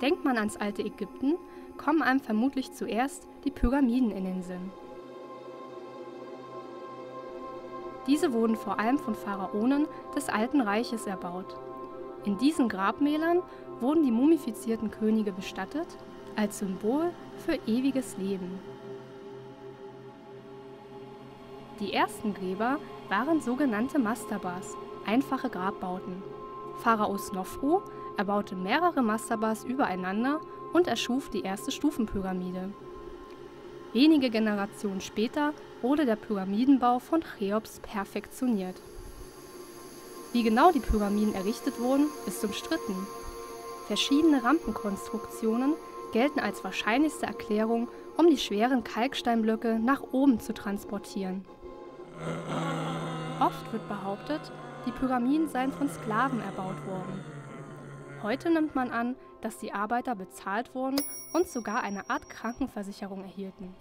Denkt man ans alte Ägypten, kommen einem vermutlich zuerst die Pyramiden in den Sinn. Diese wurden vor allem von Pharaonen des Alten Reiches erbaut. In diesen Grabmälern wurden die mumifizierten Könige bestattet, als Symbol für ewiges Leben. Die ersten Gräber waren sogenannte Mastabas, einfache Grabbauten. Pharao Snofru erbaute mehrere Mastabas übereinander und erschuf die erste Stufenpyramide. Wenige Generationen später wurde der Pyramidenbau von Cheops perfektioniert. Wie genau die Pyramiden errichtet wurden, ist umstritten. Verschiedene Rampenkonstruktionen gelten als wahrscheinlichste Erklärung, um die schweren Kalksteinblöcke nach oben zu transportieren. Oft wird behauptet, die Pyramiden seien von Sklaven erbaut worden. Heute nimmt man an, dass die Arbeiter bezahlt wurden und sogar eine Art Krankenversicherung erhielten.